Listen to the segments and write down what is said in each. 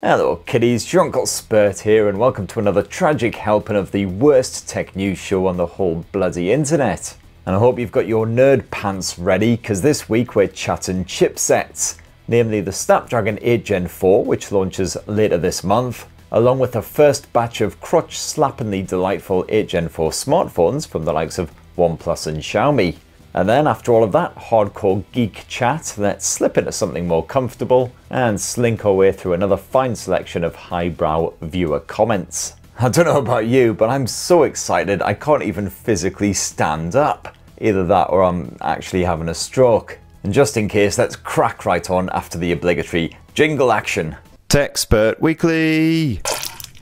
Hello kiddies, your Uncle Spurt here and welcome to another tragic helping of the worst tech news show on the whole bloody internet. And I hope you've got your nerd pants ready because this week we're chatting chipsets, namely the Snapdragon 8 Gen 4 which launches later this month, along with the first batch of crotch slappingly delightful 8 Gen 4 smartphones from the likes of OnePlus and Xiaomi. And then after all of that hardcore geek chat, let's slip into something more comfortable and slink our way through another fine selection of highbrow viewer comments. I don't know about you, but I'm so excited I can't even physically stand up. Either that or I'm actually having a stroke. And just in case, let's crack right on after the obligatory jingle action. Techspurt Weekly!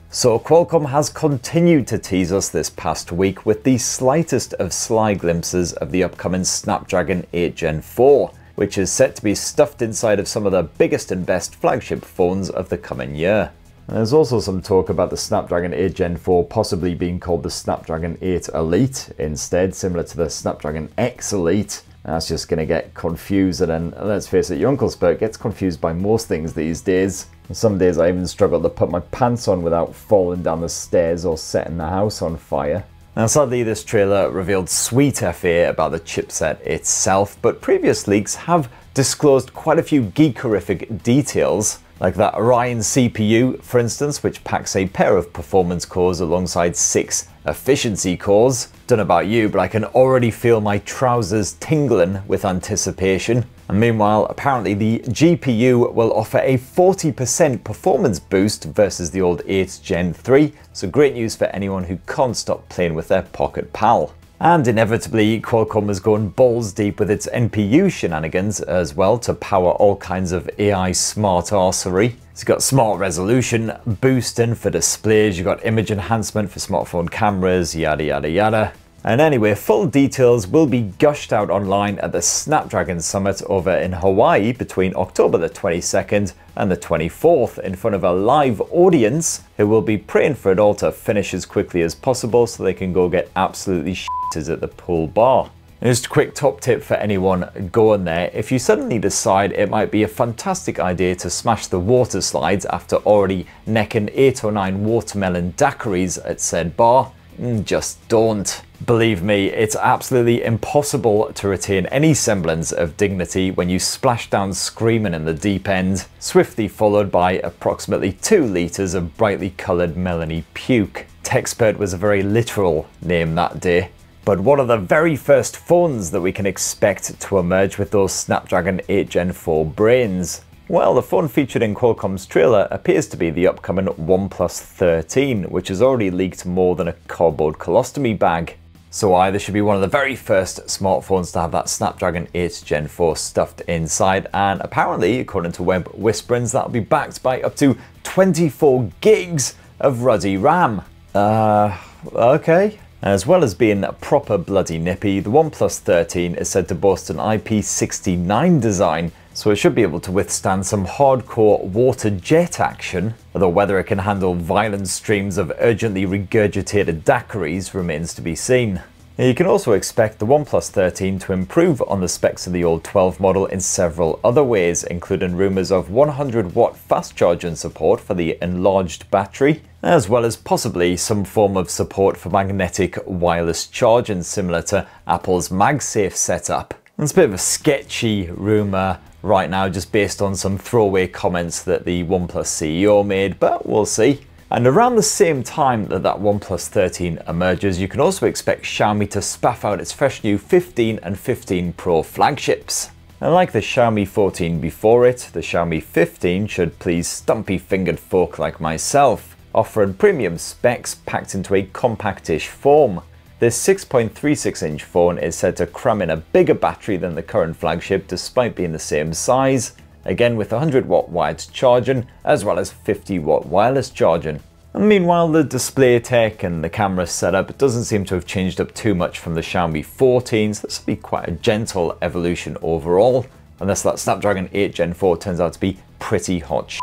So Qualcomm has continued to tease us this past week with the slightest of sly glimpses of the upcoming Snapdragon 8 Gen 4, which is set to be stuffed inside of some of the biggest and best flagship phones of the coming year. There's also some talk about the Snapdragon 8 Gen 4 possibly being called the Snapdragon 8 Elite instead, similar to the Snapdragon X Elite. That's just going to get confused, and then let's face it, your Uncle Spurt gets confused by most things these days. Some days I even struggle to put my pants on without falling down the stairs or setting the house on fire. Now sadly this trailer revealed sweet FA about the chipset itself, but previous leaks have disclosed quite a few geekerific details, like that Oryon CPU for instance, which packs a pair of performance cores alongside six efficiency cores. Don't know about you, but I can already feel my trousers tingling with anticipation. And meanwhile, apparently the GPU will offer a 40% performance boost versus the old 8 Gen 3, so great news for anyone who can't stop playing with their Pocket Pal. And inevitably, Qualcomm has gone balls deep with its NPU shenanigans as well to power all kinds of AI smart arsery. It's got smart resolution, boosting for displays, you've got image enhancement for smartphone cameras, yada yada yada. And anyway, full details will be gushed out online at the Snapdragon Summit over in Hawaii between October the 22nd and the 24th in front of a live audience who will be praying for it all to finish as quickly as possible so they can go get absolutely shitted at the pool bar. Just a quick top tip for anyone going there. If you suddenly decide it might be a fantastic idea to smash the water slides after already necking 8 or 9 watermelon daiquiris at said bar, Mm, just don't. Believe me, it's absolutely impossible to retain any semblance of dignity when you splash down screaming in the deep end, swiftly followed by approximately 2 litres of brightly coloured melony puke. Techspurt was a very literal name that day. But what are the very first phones that we can expect to emerge with those Snapdragon 8 Gen 4 brains? Well, the phone featured in Qualcomm's trailer appears to be the upcoming OnePlus 13, which has already leaked more than a cardboard colostomy bag. So either should be one of the very first smartphones to have that Snapdragon 8 Gen 4 stuffed inside, and apparently, according to web whisperings, that'll be backed by up to 24 gigs of ruddy RAM. Uh, okay. As well as being a proper bloody nippy, the OnePlus 13 is said to boast an IP69 design, so it should be able to withstand some hardcore water jet action, although whether it can handle violent streams of urgently regurgitated daiquiris remains to be seen. You can also expect the OnePlus 13 to improve on the specs of the old 12 model in several other ways, including rumours of 100 watt fast charging support for the enlarged battery, as well as possibly some form of support for magnetic wireless charging similar to Apple's MagSafe setup. It's a bit of a sketchy rumour right now just based on some throwaway comments that the OnePlus CEO made, but we'll see. And around the same time that that OnePlus 13 emerges, you can also expect Xiaomi to spaff out its fresh new 15 and 15 Pro flagships. And like the Xiaomi 14 before it, the Xiaomi 15 should please stumpy fingered folk like myself offering premium specs packed into a compactish form. This 6.36 inch phone is said to cram in a bigger battery than the current flagship despite being the same size, again with 100 watt wired charging as well as 50 watt wireless charging. And meanwhile the display tech and the camera setup doesn't seem to have changed up too much from the Xiaomi 14 so this will be quite a gentle evolution overall, unless that Snapdragon 8 Gen 4 turns out to be pretty hot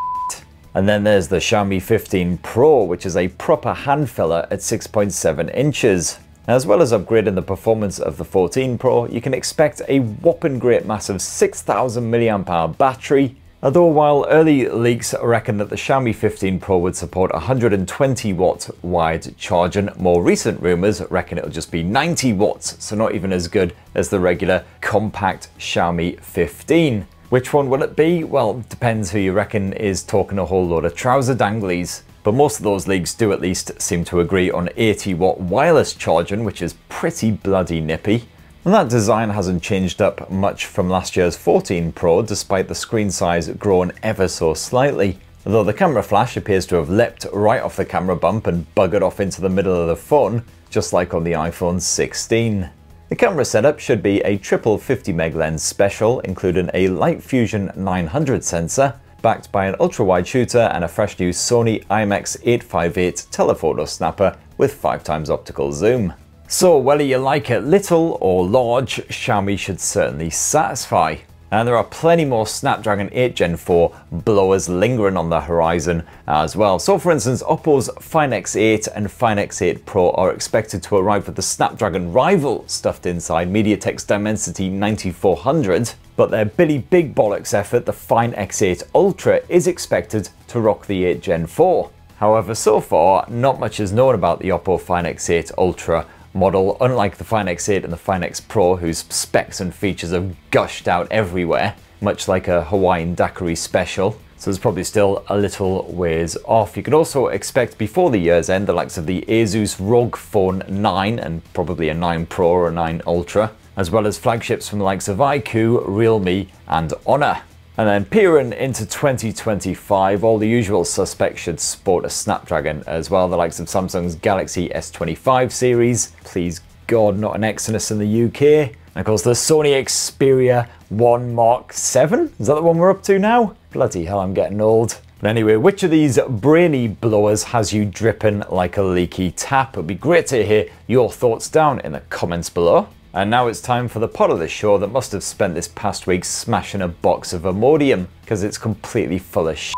and then there's the Xiaomi 15 Pro, which is a proper hand filler at 6.7 inches. As well as upgrading the performance of the 14 Pro, you can expect a whopping great massive 6000 mAh battery, Although while early leaks reckon that the Xiaomi 15 Pro would support 120 watt wide charging, more recent rumours reckon it'll just be 90 watts, so not even as good as the regular compact Xiaomi 15. Which one will it be? Well, depends who you reckon is talking a whole load of trouser danglies. But most of those leagues do at least seem to agree on 80 watt wireless charging, which is pretty bloody nippy. And that design hasn't changed up much from last year's 14 Pro, despite the screen size growing ever so slightly. Though the camera flash appears to have leapt right off the camera bump and buggered off into the middle of the phone, just like on the iPhone 16. The camera setup should be a triple 50 meg lens special, including a Light Fusion 900 sensor, backed by an ultra-wide shooter and a fresh new Sony IMX858 telephoto snapper with 5x optical zoom. So whether you like it little or large, Xiaomi should certainly satisfy. And there are plenty more Snapdragon 8 Gen 4 blowers lingering on the horizon uh, as well. So for instance, Oppo's Find X8 and Find X8 Pro are expected to arrive with the Snapdragon rival stuffed inside MediaTek's Dimensity 9400, but their Billy Big Bollocks effort, the Find X8 Ultra, is expected to rock the 8 Gen 4. However, so far, not much is known about the Oppo Find X8 Ultra model, unlike the Find X8 and the Find X Pro, whose specs and features have gushed out everywhere, much like a Hawaiian daiquiri special. So it's probably still a little ways off. You could also expect before the year's end the likes of the Asus ROG Phone 9 and probably a 9 Pro or a 9 Ultra, as well as flagships from the likes of iQOO, Realme and Honor. And then peering into 2025, all the usual suspects should sport a Snapdragon as well, the likes of Samsung's Galaxy S25 series, please God not an Exynos in the UK, and of course the Sony Xperia 1 Mark 7, is that the one we're up to now? Bloody hell, I'm getting old. But anyway, which of these brainy blowers has you dripping like a leaky tap? It'd be great to hear your thoughts down in the comments below. And now it's time for the part of the show that must have spent this past week smashing a box of Imodium, because it's completely full of shit.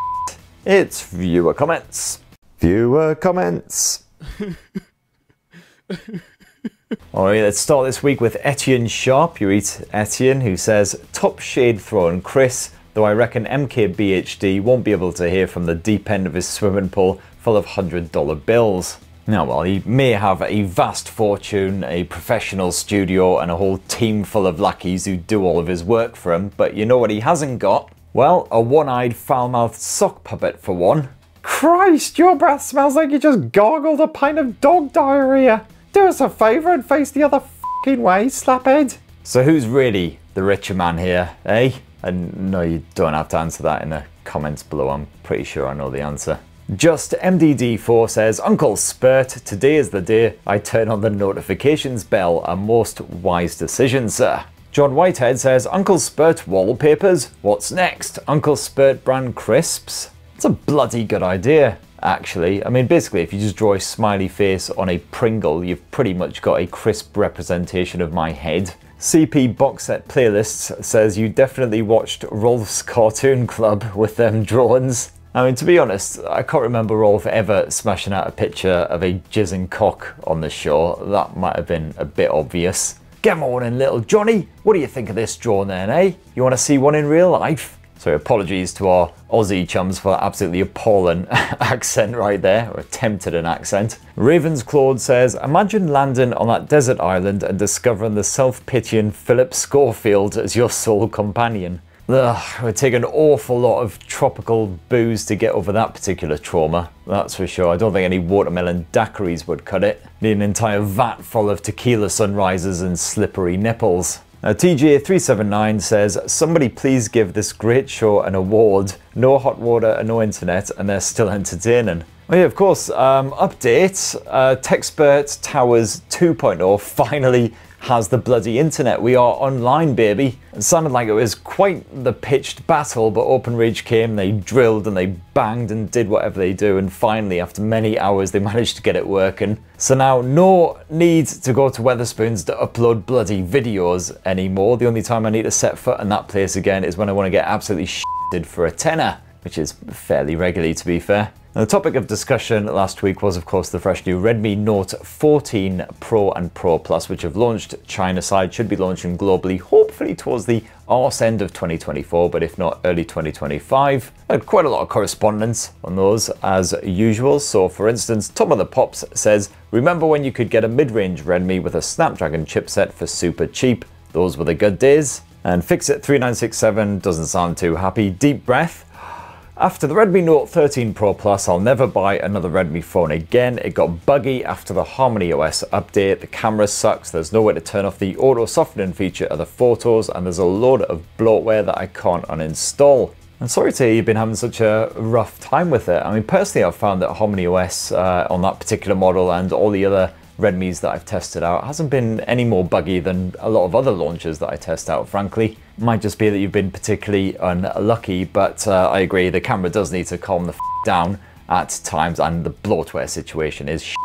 It's viewer comments. Viewer comments. Alright, let's start this week with Etienne Sharp. You eat Etienne, who says, Top shade thrown, Chris, though I reckon MKBHD won't be able to hear from the deep end of his swimming pool full of $100 bills. Now, while he may have a vast fortune, a professional studio, and a whole team full of lackeys who do all of his work for him, but you know what he hasn't got? Well, a one-eyed, foul-mouthed sock puppet for one. Christ, your breath smells like you just gargled a pint of dog diarrhea. Do us a favour and face the other fucking way, slaphead. So who's really the richer man here, eh? And no, you don't have to answer that in the comments below. I'm pretty sure I know the answer. Just MDD4 says, Uncle Spurt, today is the day I turn on the notifications bell. A most wise decision, sir. John Whitehead says, Uncle Spurt wallpapers? What's next? Uncle Spurt brand crisps? It's a bloody good idea, actually. I mean, basically, if you just draw a smiley face on a Pringle, you've pretty much got a crisp representation of my head. CP Box Set Playlists says you definitely watched Rolf's Cartoon Club with them drawings. I mean, to be honest, I can't remember Rolf ever smashing out a picture of a jizzing cock on the show. That might have been a bit obvious. Get on in, little Johnny. What do you think of this drawing then, eh? You want to see one in real life? So apologies to our Aussie chums for absolutely appalling accent right there, or attempted an accent. Ravens Claude says, imagine landing on that desert island and discovering the self-pitying Philip Schofield as your sole companion. Ugh, it would take an awful lot of tropical booze to get over that particular trauma, that's for sure. I don't think any watermelon daiquiris would cut it. Need an entire vat full of tequila sunrises and slippery nipples. Now, TJ379 says, Somebody please give this great show an award. No hot water and no internet, and they're still entertaining. Oh yeah, of course, um, update, uh, TechSpurt Towers 2.0 finally has the bloody internet. We are online, baby. It sounded like it was quite the pitched battle, but OpenRage came, they drilled and they banged and did whatever they do, and finally, after many hours, they managed to get it working. So now, no need to go to Wetherspoons to upload bloody videos anymore. The only time I need to set foot in that place again is when I want to get absolutely shitted for a tenner, which is fairly regularly, to be fair. The topic of discussion last week was, of course, the fresh new Redmi Note 14 Pro and Pro Plus, which have launched China side, should be launching globally, hopefully towards the arse end of 2024, but if not early 2025. I had quite a lot of correspondence on those as usual. So for instance, Tom of the Pops says, remember when you could get a mid-range Redmi with a Snapdragon chipset for super cheap? Those were the good days. And Fixit3967 doesn't sound too happy. Deep breath. After the Redmi Note 13 Pro Plus, I'll never buy another Redmi phone again. It got buggy after the Harmony OS update. The camera sucks. There's no way to turn off the auto softening feature of the photos, and there's a load of bloatware that I can't uninstall. I'm sorry to hear you've been having such a rough time with it. I mean, personally, I've found that Harmony OS uh, on that particular model and all the other Redmi's that I've tested out hasn't been any more buggy than a lot of other launchers that I test out, frankly. Might just be that you've been particularly unlucky, but uh, I agree, the camera does need to calm the down at times, and the bloatware situation is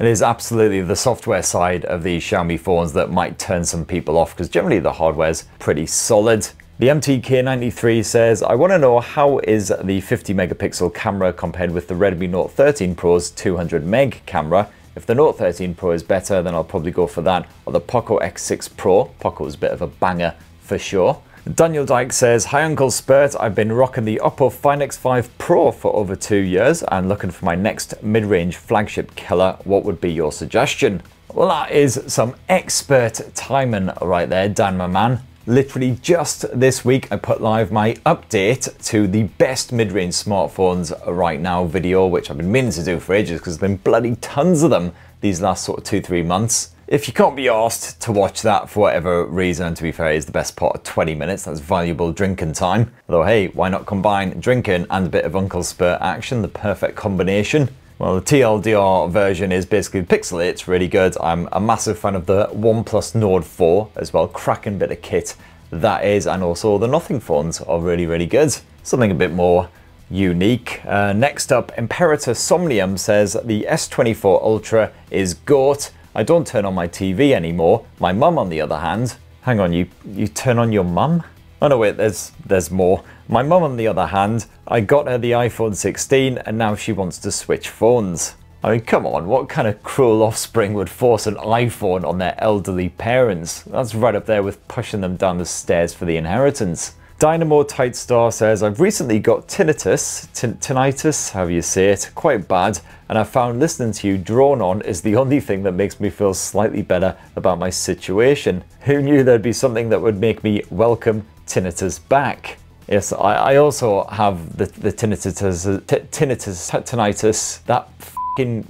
It is absolutely the software side of these Xiaomi phones that might turn some people off, because generally the hardware's pretty solid. The MTK93 says, I want to know how is the 50 megapixel camera compared with the Redmi Note 13 Pro's 200 meg camera if the Note 13 Pro is better, then I'll probably go for that, or the Poco X6 Pro. Poco is a bit of a banger for sure. Daniel Dyke says, Hi Uncle Spurt, I've been rocking the Oppo Find X5 Pro for over two years and looking for my next mid-range flagship killer. What would be your suggestion? Well, that is some expert timing right there, Dan my man. Literally just this week, I put live my update to the best mid-range smartphones right now video, which I've been meaning to do for ages because there's been bloody tons of them these last sort of two, three months. If you can't be asked to watch that for whatever reason, to be fair, it's the best part of 20 minutes, that's valuable drinking time. Although, hey, why not combine drinking and a bit of Uncle Spur action, the perfect combination? Well, the TLDR version is basically Pixel it's really good. I'm a massive fan of the OnePlus Nord 4 as well, cracking bit of kit that is, and also the Nothing phones are really, really good. Something a bit more unique. Uh, next up, Imperator Somnium says the S24 Ultra is GOAT. I don't turn on my TV anymore. My mum, on the other hand, hang on, you you turn on your mum? Oh no, wait, there's there's more. My mum, on the other hand, I got her the iPhone 16 and now she wants to switch phones. I mean, come on, what kind of cruel offspring would force an iPhone on their elderly parents? That's right up there with pushing them down the stairs for the inheritance. Dynamo Tight Star says, I've recently got tinnitus, tinnitus, however you say it, quite bad, and I found listening to you drawn on is the only thing that makes me feel slightly better about my situation. Who knew there'd be something that would make me welcome tinnitus back? Yes, I, I also have the, the tinnitus, tinnitus, tinnitus, that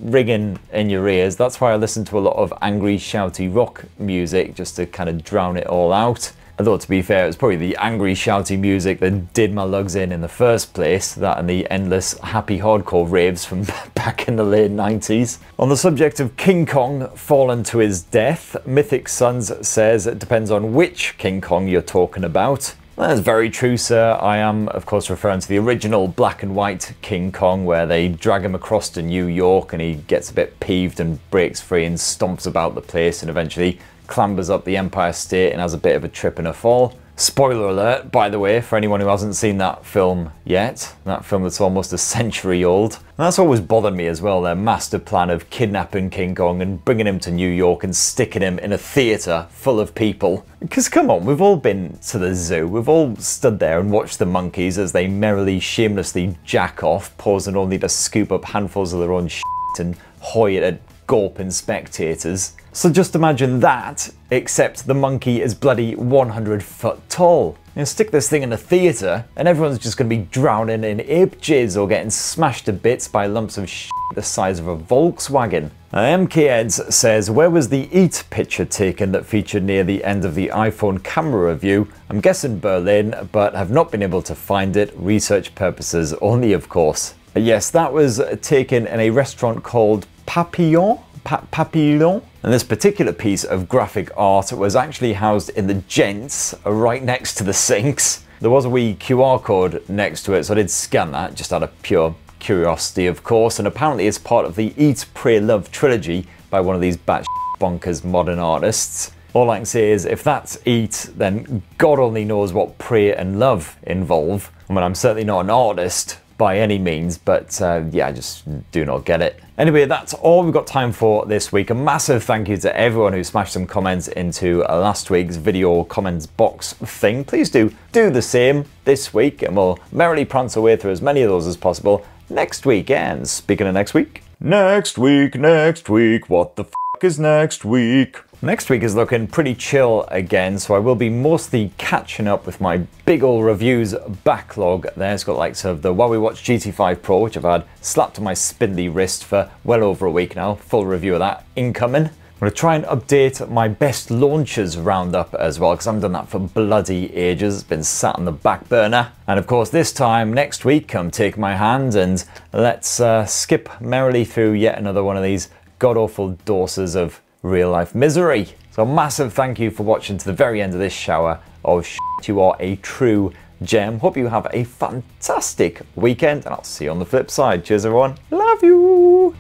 ringing in your ears. That's why I listen to a lot of angry, shouty rock music just to kind of drown it all out. Although to be fair, it was probably the angry, shouty music that did my lugs in in the first place, that and the endless happy hardcore raves from back in the late 90s. On the subject of King Kong fallen to his death, Mythic Sons says it depends on which King Kong you're talking about. That's very true, sir. I am, of course, referring to the original black and white King Kong, where they drag him across to New York and he gets a bit peeved and breaks free and stomps about the place and eventually clambers up the Empire State and has a bit of a trip and a fall. Spoiler alert, by the way, for anyone who hasn't seen that film yet, that film that's almost a century old. And that's always bothered me as well, their master plan of kidnapping King Kong and bringing him to New York and sticking him in a theatre full of people. Because come on, we've all been to the zoo, we've all stood there and watched the monkeys as they merrily, shamelessly jack off, pausing only to scoop up handfuls of their own shit and hoy it at gulping spectators. So just imagine that, except the monkey is bloody 100 foot tall. You know, stick this thing in a theatre, and everyone's just gonna be drowning in ape jizz or getting smashed to bits by lumps of shit the size of a Volkswagen. MK Eds says, where was the EAT picture taken that featured near the end of the iPhone camera review? I'm guessing Berlin, but have not been able to find it, research purposes only of course. Yes, that was taken in a restaurant called Papillon? Pa Papillon? And this particular piece of graphic art was actually housed in the gents right next to the sinks. There was a wee QR code next to it, so I did scan that just out of pure curiosity, of course. And apparently it's part of the Eat, Pray, Love trilogy by one of these batch bonkers modern artists. All I can say is if that's eat, then God only knows what pray and love involve. I mean, I'm certainly not an artist, by any means, but uh, yeah, I just do not get it. Anyway, that's all we've got time for this week. A massive thank you to everyone who smashed some comments into last week's video comments box thing. Please do do the same this week, and we'll merrily prance away through as many of those as possible next week. And speaking of next week, Next week, next week, what the f is next week? Next week is looking pretty chill again, so I will be mostly catching up with my big ol' reviews backlog there. It's got likes of the Huawei Watch GT5 Pro, which I've had slapped on my spindly wrist for well over a week now. Full review of that incoming. I'm going to try and update my best launches roundup as well, because I haven't done that for bloody ages. It's been sat on the back burner. And of course, this time next week, come take my hand and let's uh, skip merrily through yet another one of these god awful doses of real life misery. So, massive thank you for watching to the very end of this shower of shit. You are a true gem. Hope you have a fantastic weekend, and I'll see you on the flip side. Cheers, everyone. Love you.